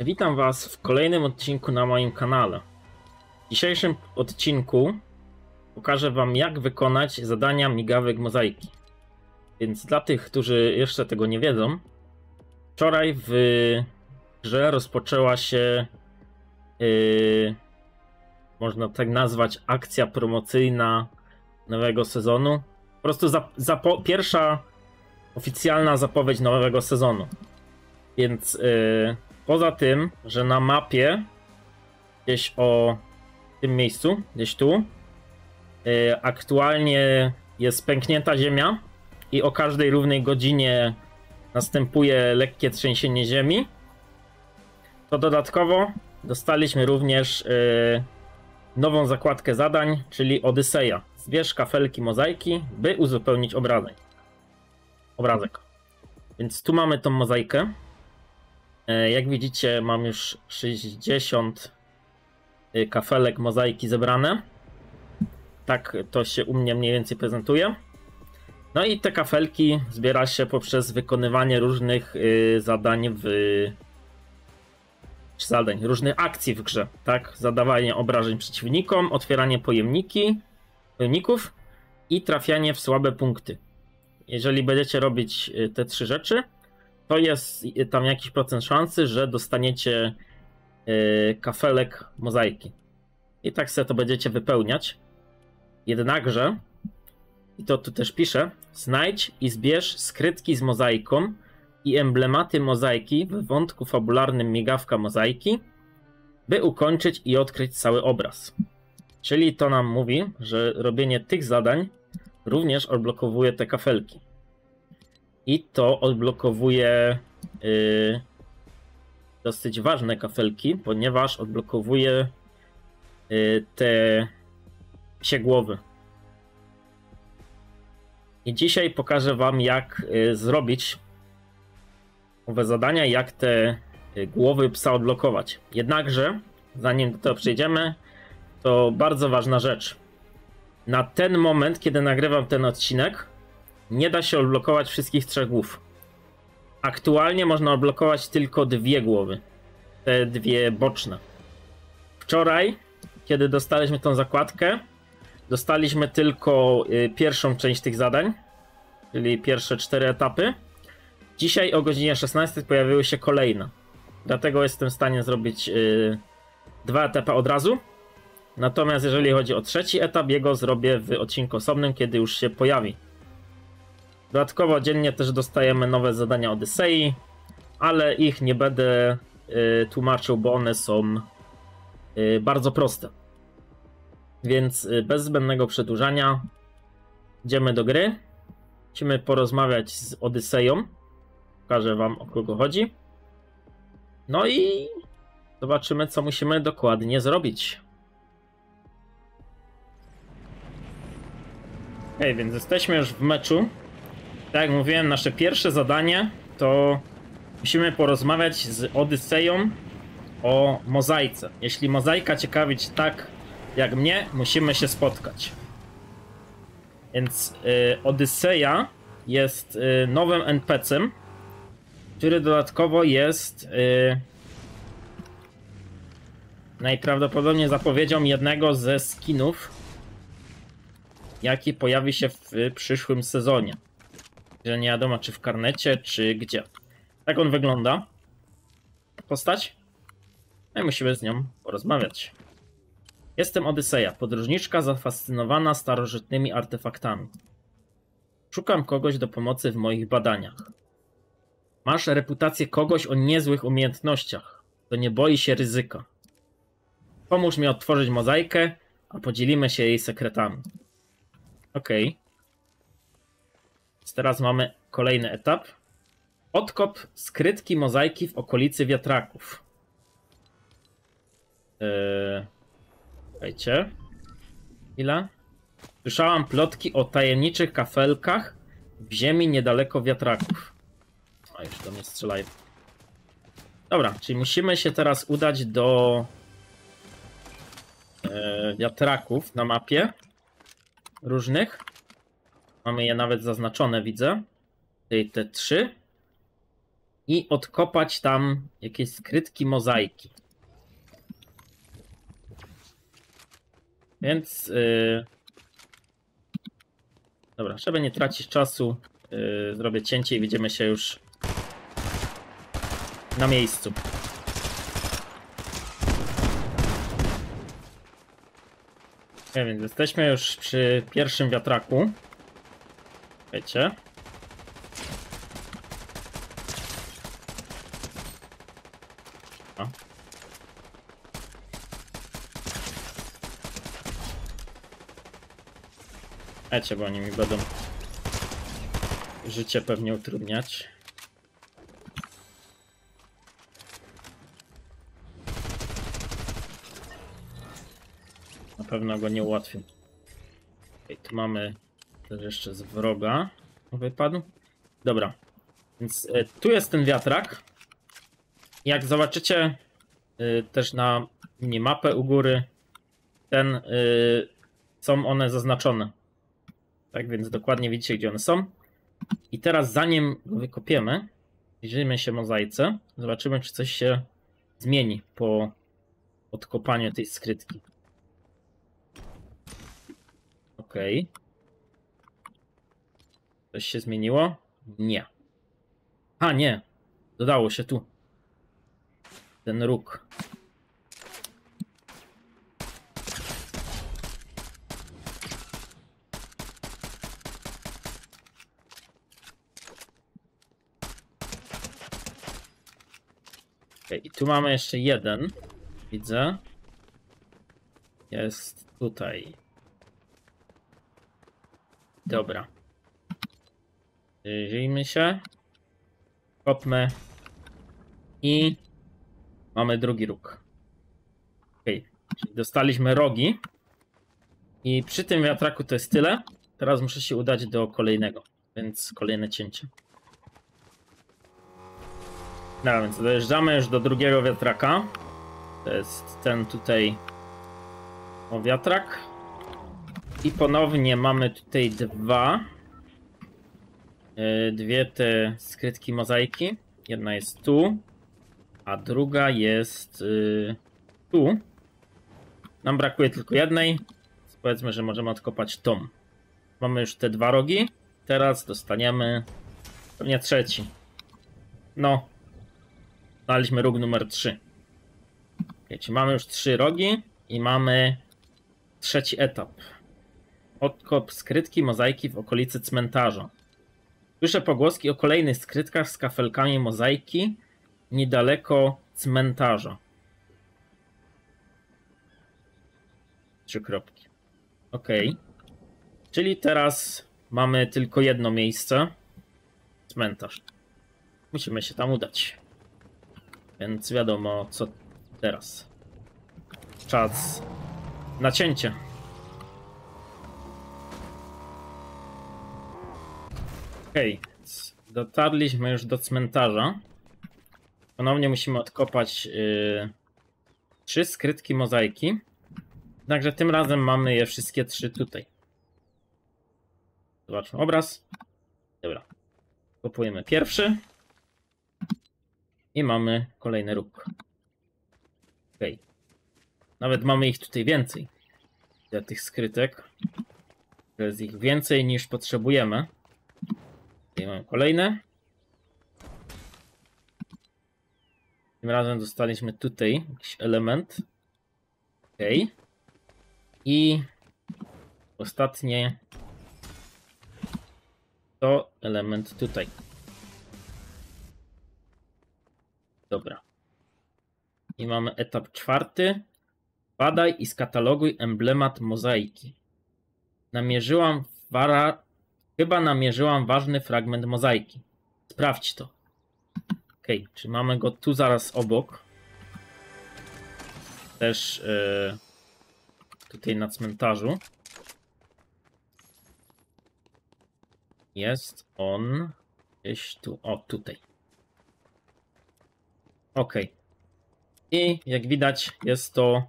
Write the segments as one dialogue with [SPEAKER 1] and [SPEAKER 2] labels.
[SPEAKER 1] Witam Was w kolejnym odcinku na moim kanale. W dzisiejszym odcinku pokażę Wam, jak wykonać zadania migawek mozaiki. Więc dla tych, którzy jeszcze tego nie wiedzą, wczoraj w grze rozpoczęła się, yy, można tak nazwać, akcja promocyjna nowego sezonu. Po prostu pierwsza oficjalna zapowiedź nowego sezonu. Więc yy, poza tym, że na mapie gdzieś o tym miejscu, gdzieś tu, yy, aktualnie jest pęknięta ziemia i o każdej równej godzinie następuje lekkie trzęsienie ziemi, to dodatkowo dostaliśmy również yy, nową zakładkę zadań, czyli Odyseja. Zbierz kafelki mozaiki, by uzupełnić obrazek. Obrazek. Więc tu mamy tą mozaikę. E, Jak widzicie, mam już 60 y, kafelek mozaiki zebrane. Tak to się u mnie mniej więcej prezentuje. No i te kafelki zbiera się poprzez wykonywanie różnych y, zadań w zadań, różnych akcji w grze, tak? Zadawanie obrażeń przeciwnikom, otwieranie pojemniki, pojemników i trafianie w słabe punkty. Jeżeli będziecie robić te trzy rzeczy, to jest tam jakiś procent szansy, że dostaniecie y, kafelek mozaiki. I tak sobie to będziecie wypełniać. Jednakże, i to tu też piszę, znajdź i zbierz skrytki z mozaiką i emblematy mozaiki w wątku fabularnym migawka mozaiki, by ukończyć i odkryć cały obraz. Czyli to nam mówi, że robienie tych zadań również odblokowuje te kafelki. I to odblokowuje yy, dosyć ważne kafelki, ponieważ odblokowuje yy, te psie głowy. I dzisiaj pokażę Wam, jak yy, zrobić owe zadania, jak te y, głowy psa odblokować. Jednakże, zanim do tego przejdziemy, to bardzo ważna rzecz. Na ten moment, kiedy nagrywam ten odcinek, nie da się odblokować wszystkich trzech głów. Aktualnie można odblokować tylko dwie głowy. Te dwie boczne. Wczoraj, kiedy dostaliśmy tą zakładkę, dostaliśmy tylko y, pierwszą część tych zadań, czyli pierwsze cztery etapy. Dzisiaj o godzinie 16 pojawiły się kolejne. Dlatego jestem w stanie zrobić yy, dwa etapy od razu. Natomiast jeżeli chodzi o trzeci etap, jego zrobię w odcinku osobnym, kiedy już się pojawi. Dodatkowo dziennie też dostajemy nowe zadania Odysei, ale ich nie będę yy, tłumaczył, bo one są yy, bardzo proste. Więc yy, bez zbędnego przedłużania idziemy do gry. Musimy porozmawiać z Odyseją. Pokażę wam o kogo chodzi. No i zobaczymy, co musimy dokładnie zrobić. Hej, więc jesteśmy już w meczu. Tak jak mówiłem, nasze pierwsze zadanie to musimy porozmawiać z Odyseją o mozaice. Jeśli mozaika ciekawi cię tak jak mnie, musimy się spotkać. Więc y, Odyseja jest y, nowym NPC-em, który dodatkowo jest yy, najprawdopodobniej zapowiedzią jednego ze skinów, jaki pojawi się w przyszłym sezonie. Że nie wiadomo, czy w karnecie, czy gdzie. Tak on wygląda. Postać. No i musimy z nią porozmawiać. Jestem Odyseja, podróżniczka zafascynowana starożytnymi artefaktami. Szukam kogoś do pomocy w moich badaniach. Masz reputację kogoś o niezłych umiejętnościach. To nie boi się ryzyka. Pomóż mi otworzyć mozaikę, a podzielimy się jej sekretami. Ok. Więc teraz mamy kolejny etap. Odkop skrytki mozaiki w okolicy wiatraków. Eee, słuchajcie. Słyszałam plotki o tajemniczych kafelkach w ziemi niedaleko wiatraków. A już do mnie strzelają. Dobra, czyli musimy się teraz udać do e, wiatraków na mapie różnych. Mamy je nawet zaznaczone, widzę. Tutaj te trzy. i odkopać tam jakieś skrytki mozaiki. Więc yy... dobra, żeby nie tracić czasu, yy, zrobię cięcie i widzimy się już na miejscu. Nie więc jesteśmy już przy pierwszym wiatraku. O. Wiecie, bo oni mi będą życie pewnie utrudniać. Na pewno go nie ułatwię. Okay, tu mamy też jeszcze z wroga. Wypadł. Dobra. Więc y, tu jest ten wiatrak. Jak zobaczycie y, też na minimapę u góry, ten y, są one zaznaczone. Tak więc dokładnie widzicie, gdzie one są. I teraz zanim go wykopiemy, przyjrzyjmy się mozaice. Zobaczymy, czy coś się zmieni po odkopaniu tej skrytki. Okej. Okay. Coś się zmieniło? Nie. A, nie. Dodało się tu. Ten róg. I tu mamy jeszcze jeden. Widzę. Jest tutaj. Dobra. Przyjrzyjmy się. Kopmy. I mamy drugi róg. Ok. Dostaliśmy rogi. I przy tym wiatraku to jest tyle. Teraz muszę się udać do kolejnego. Więc kolejne cięcie. No więc dojeżdżamy już do drugiego wiatraka. To jest ten tutaj o wiatrak. I ponownie mamy tutaj dwa. E, dwie te skrytki mozaiki. Jedna jest tu, a druga jest e, tu. Nam brakuje tylko jednej. Powiedzmy, że możemy odkopać tą. Mamy już te dwa rogi. Teraz dostaniemy pewnie trzeci. No. Daliśmy róg numer 3. Okay, czyli mamy już trzy rogi i mamy trzeci etap. Odkop skrytki mozaiki w okolicy cmentarza. Słyszę pogłoski o kolejnych skrytkach z kafelkami mozaiki niedaleko cmentarza. Trzy kropki. Ok. Czyli teraz mamy tylko jedno miejsce. Cmentarz. Musimy się tam udać. Więc wiadomo co teraz. Czas na cięcie. Okej, okay. dotarliśmy już do cmentarza. Ponownie musimy odkopać yy, trzy skrytki mozaiki. Także tym razem mamy je wszystkie trzy tutaj. Zobaczmy obraz. Dobra. Kopujemy pierwszy. I mamy kolejny róg. Okej. Okay. Nawet mamy ich tutaj więcej. Dla tych skrytek. Jest ich więcej niż potrzebujemy. Tutaj mamy kolejne. Tym razem dostaliśmy tutaj jakiś element. Ok. I ostatnie to element tutaj. Dobra. I mamy etap czwarty. Badaj i skataloguj emblemat mozaiki. Namierzyłam wara Chyba namierzyłam ważny fragment mozaiki. Sprawdź to. Ok, czy mamy go tu zaraz obok? Też yy, tutaj na cmentarzu. Jest on gdzieś tu. O, tutaj. Ok. I jak widać, jest to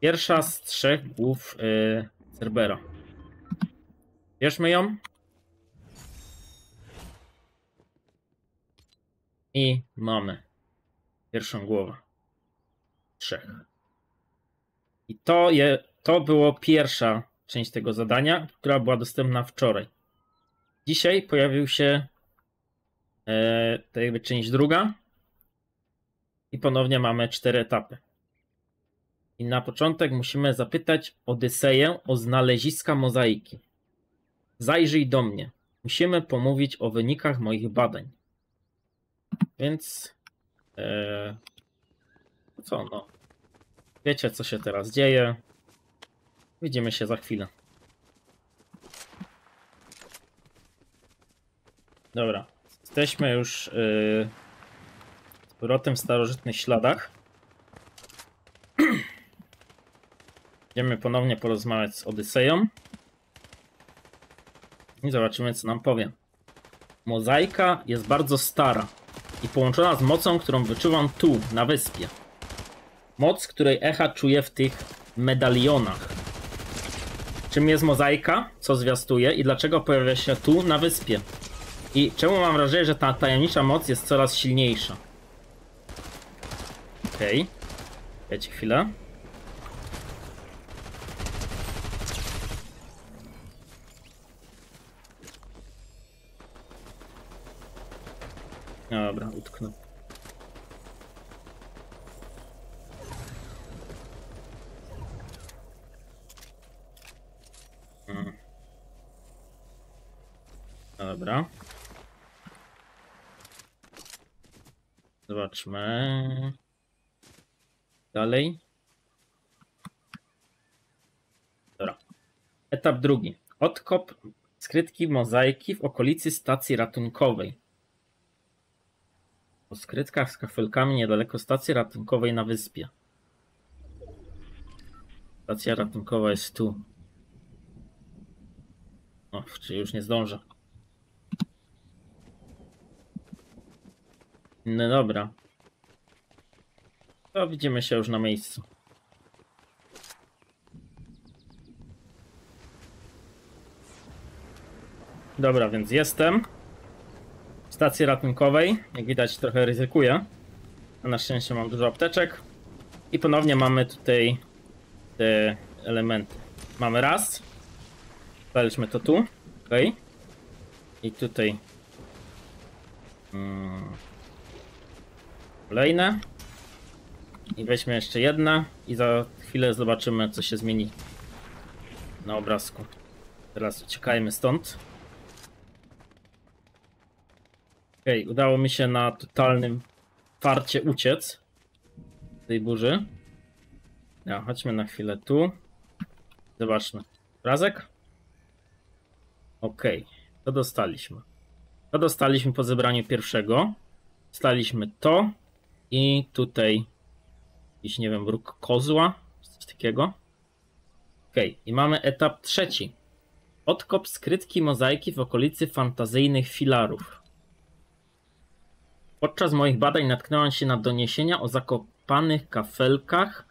[SPEAKER 1] pierwsza z trzech głów yy, Cerbera. Bierzmy ją. I mamy pierwszą głowę. Trzech. I to, je, to było pierwsza część tego zadania, która była dostępna wczoraj. Dzisiaj pojawił się e, to jakby część druga. I ponownie mamy cztery etapy. I na początek musimy zapytać Odyseję o znaleziska mozaiki. Zajrzyj do mnie. Musimy pomówić o wynikach moich badań. Więc. No co, no. Wiecie, co się teraz dzieje. Widzimy się za chwilę. Dobra. Jesteśmy już yy, z powrotem w starożytnych śladach. Będziemy ponownie porozmawiać z Odyseją. I zobaczymy, co nam powie. Mozaika jest bardzo stara i połączona z mocą, którą wyczuwam tu, na wyspie. Moc, której echa czuję w tych medalionach. Czym jest mozaika? Co zwiastuje i dlaczego pojawia się tu, na wyspie? I czemu mam wrażenie, że ta tajemnicza moc jest coraz silniejsza? Okej. Okay. Dajcie chwilę. Dobra, utknął. Hmm. Dobra. Zobaczmy. Dalej. Dobra. Etap drugi. Odkop skrytki mozaiki w okolicy stacji ratunkowej. Po skrytkach z kafelkami niedaleko stacji ratunkowej na wyspie. Stacja ratunkowa jest tu. O, czy już nie zdążę. No dobra. To widzimy się już na miejscu. Dobra, więc jestem stacji ratunkowej. Jak widać trochę ryzykuję. A na szczęście mam dużo apteczek. I ponownie mamy tutaj te elementy. Mamy raz. Spaliśmy to tu. Ok. I tutaj. Hmm. Kolejne. I weźmy jeszcze jedna. I za chwilę zobaczymy, co się zmieni na obrazku. Teraz uciekajmy stąd. Okej, okay, udało mi się na totalnym farcie uciec tej burzy. Ja, chodźmy na chwilę tu. Zobaczmy. Obrazek? Okej, okay. to dostaliśmy. To dostaliśmy po zebraniu pierwszego. Dostaliśmy to i tutaj jakiś, nie wiem, róg kozła, coś takiego. Okej, okay. i mamy etap trzeci. Odkop skrytki mozaiki w okolicy fantazyjnych filarów. Podczas moich badań natknąłem się na doniesienia o zakopanych kafelkach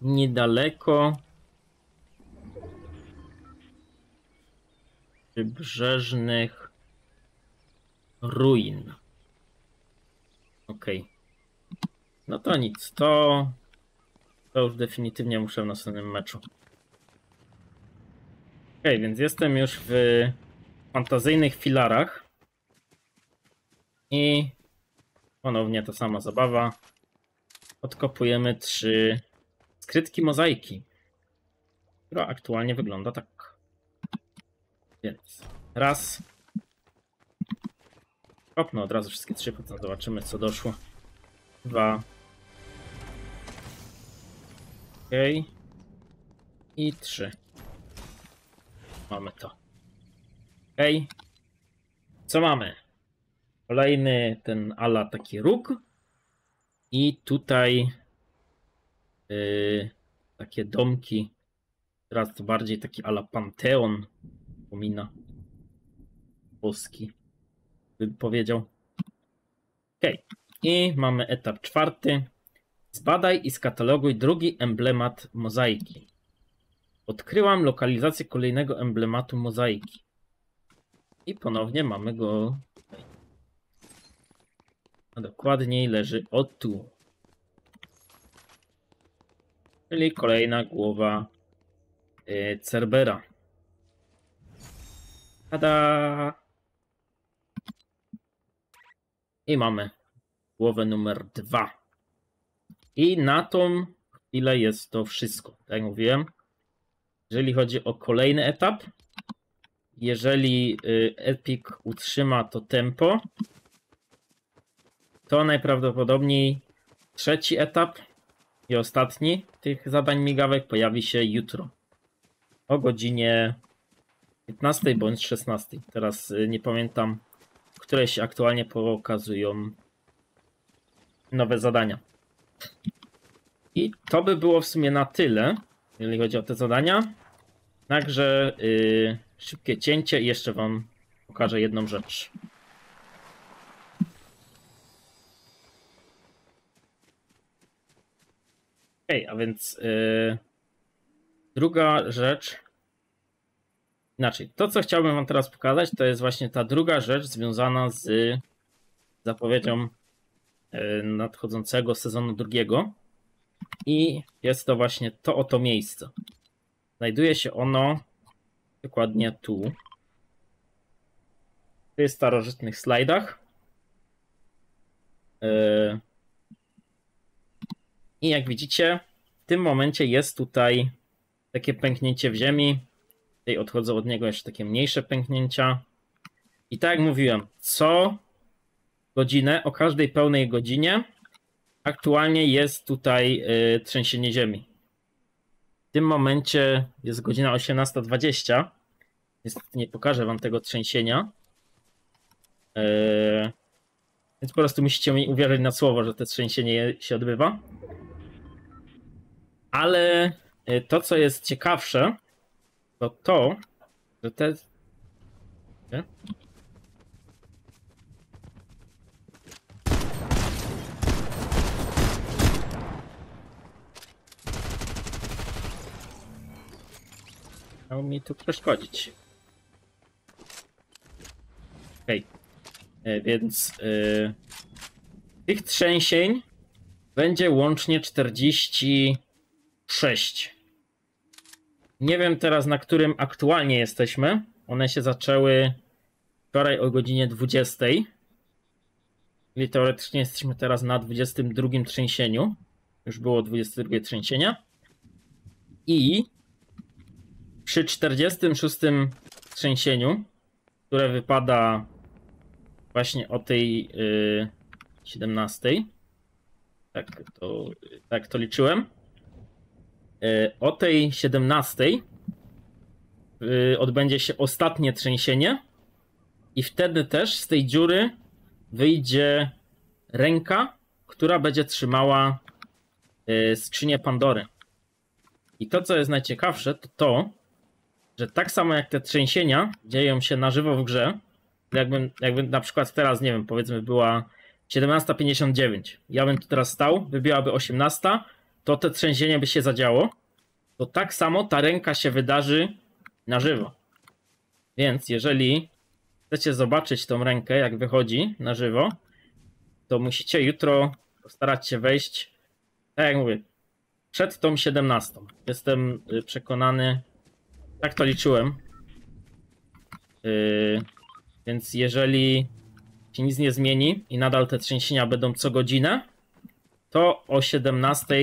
[SPEAKER 1] niedaleko przybrzeżnych ruin. Okej. Okay. No to nic, to, to już definitywnie muszę w następnym meczu. Okej, okay, więc jestem już w fantazyjnych filarach. I ponownie ta sama zabawa. Odkopujemy trzy skrytki mozaiki, która aktualnie wygląda tak. Więc raz. Kopnę od razu wszystkie trzy, potem zobaczymy co doszło. Dwa. Okej. Okay. I trzy. Mamy to. Okej. Co mamy? Kolejny ten ala taki róg. I tutaj yy, takie domki. Teraz to bardziej taki ala Panteon. Pomina. Polski. Bym powiedział. Ok. I mamy etap czwarty. Zbadaj i skataloguj drugi emblemat mozaiki. Odkryłam lokalizację kolejnego emblematu mozaiki. I ponownie mamy go. A dokładniej leży o tu. Czyli kolejna głowa yy, Cerbera. Tada! I mamy głowę numer dwa. I na tą chwilę jest to wszystko. Tak jak mówiłem, jeżeli chodzi o kolejny etap, jeżeli y, Epic utrzyma to tempo, to najprawdopodobniej trzeci etap i ostatni tych zadań migawek pojawi się jutro o godzinie 15 bądź 16. Teraz y, nie pamiętam, które się aktualnie pokazują nowe zadania. I to by było w sumie na tyle, jeżeli chodzi o te zadania. Także yy, szybkie cięcie i jeszcze Wam pokażę jedną rzecz. Okej, okay, a więc yy, druga rzecz. Inaczej, to co chciałbym Wam teraz pokazać, to jest właśnie ta druga rzecz związana z zapowiedzią yy, nadchodzącego sezonu drugiego. I jest to właśnie to oto miejsce. Znajduje się ono dokładnie tu. W starożytnych slajdach. Yy, I jak widzicie, w tym momencie jest tutaj takie pęknięcie w ziemi. Tutaj odchodzą od niego jeszcze takie mniejsze pęknięcia. I tak jak mówiłem, co godzinę, o każdej pełnej godzinie aktualnie jest tutaj y, trzęsienie ziemi. W tym momencie jest godzina 18.20. Niestety nie pokażę wam tego trzęsienia. Y, więc po prostu musicie mi uwierzyć na słowo, że to trzęsienie się odbywa. Ale y, to, co jest ciekawsze, to to, że te. Nie? Mi tu przeszkodzić. Okej. Okay. Więc yy, tych trzęsień będzie łącznie 46. Nie wiem teraz, na którym aktualnie jesteśmy. One się zaczęły wczoraj o godzinie 20. Czyli teoretycznie jesteśmy teraz na 22 trzęsieniu. Już było 22 trzęsienia. I przy 46 trzęsieniu, które wypada właśnie o tej yy, 17, tak to, tak to liczyłem, o tej 17 yy, odbędzie się ostatnie trzęsienie i wtedy też z tej dziury wyjdzie ręka, która będzie trzymała yy, skrzynię Pandory. I to, co jest najciekawsze, to to, że tak samo jak te trzęsienia dzieją się na żywo w grze, jakby, jakby na przykład teraz, nie wiem, powiedzmy była 17.59, ja bym tu teraz stał, wybiłaby 18, to te trzęsienie by się zadziało, to tak samo ta ręka się wydarzy na żywo. Więc jeżeli chcecie zobaczyć tą rękę, jak wychodzi na żywo, to musicie jutro postarać się wejść, tak jak mówię, przed tą 17. Jestem y, przekonany, tak to liczyłem. Yy, więc jeżeli się nic nie zmieni i nadal te trzęsienia będą co godzinę, to o 17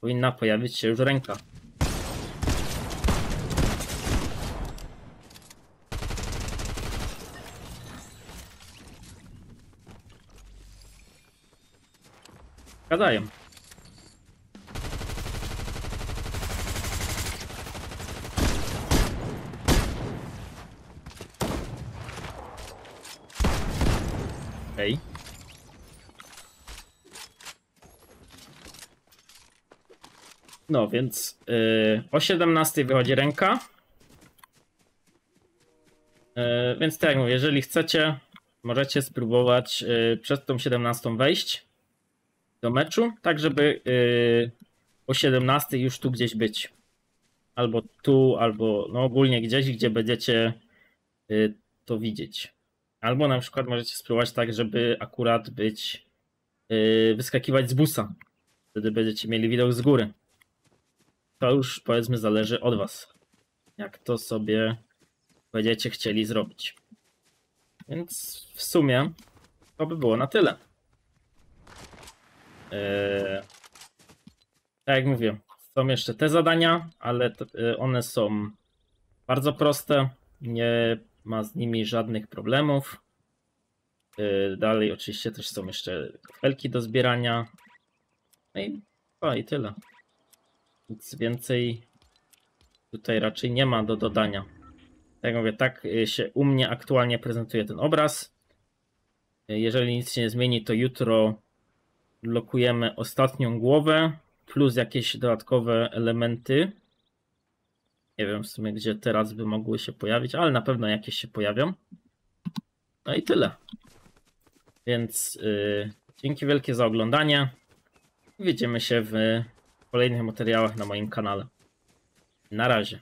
[SPEAKER 1] powinna pojawić się już ręka. Gadają. Okej. Okay. No więc yy, o 17 wychodzi ręka. Yy, więc tak jak mówię, jeżeli chcecie, możecie spróbować yy, przed tą 17 wejść do meczu, tak żeby yy, o 17 już tu gdzieś być. Albo tu, albo no ogólnie gdzieś, gdzie będziecie yy, to widzieć. Albo na przykład możecie spróbować tak, żeby akurat być, yy, wyskakiwać z busa. Wtedy będziecie mieli widok z góry. To już powiedzmy zależy od was. Jak to sobie będziecie chcieli zrobić. Więc w sumie to by było na tyle. Yy, tak jak mówię, są jeszcze te zadania, ale yy, one są bardzo proste. Nie ma z nimi żadnych problemów. Yy, dalej oczywiście też są jeszcze felki do zbierania. No i, o, i tyle. Nic więcej tutaj raczej nie ma do dodania. Tak mówię, tak y, się u mnie aktualnie prezentuje ten obraz. Y, Jeżeli nic się nie zmieni, to jutro blokujemy ostatnią głowę plus jakieś dodatkowe elementy. Nie wiem w sumie, gdzie teraz by mogły się pojawić, ale na pewno jakieś się pojawią. No i tyle. Więc yy, dzięki wielkie za oglądanie. Widzimy się w kolejnych materiałach na moim kanale. Na razie.